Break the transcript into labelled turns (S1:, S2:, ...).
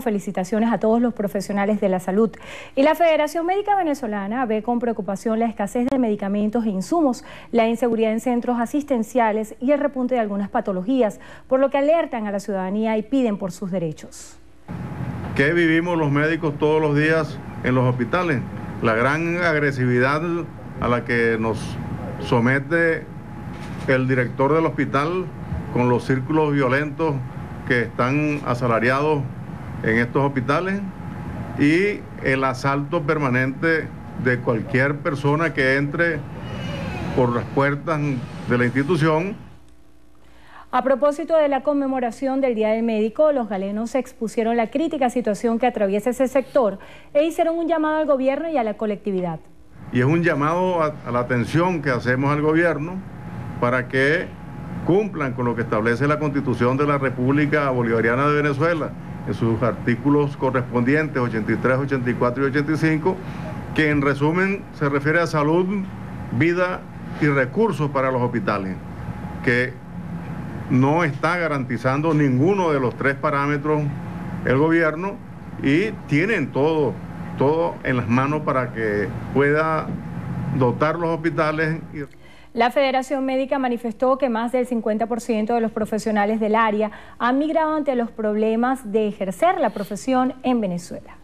S1: Felicitaciones a todos los profesionales de la salud. Y la Federación Médica Venezolana ve con preocupación la escasez de medicamentos e insumos, la inseguridad en centros asistenciales y el repunte de algunas patologías, por lo que alertan a la ciudadanía y piden por sus derechos.
S2: ¿Qué vivimos los médicos todos los días en los hospitales? La gran agresividad a la que nos somete el director del hospital con los círculos violentos que están asalariados en estos hospitales y el asalto permanente de cualquier persona que entre por las puertas de la institución.
S1: A propósito de la conmemoración del Día del Médico, los galenos expusieron la crítica situación que atraviesa ese sector e hicieron un llamado al gobierno y a la colectividad.
S2: Y es un llamado a, a la atención que hacemos al gobierno para que cumplan con lo que establece la Constitución de la República Bolivariana de Venezuela en sus artículos correspondientes 83, 84 y 85, que en resumen se refiere a salud, vida y recursos para los hospitales, que no está garantizando ninguno de los tres parámetros el gobierno y tienen todo, todo en las manos para que pueda dotar los hospitales.
S1: La Federación Médica manifestó que más del 50% de los profesionales del área han migrado ante los problemas de ejercer la profesión en Venezuela.